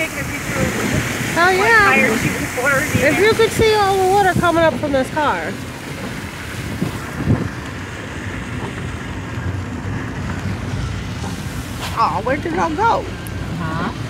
taking a picture of Oh yeah. tire. If you could see all the water coming up from this car. Oh, where did it all go? Huh?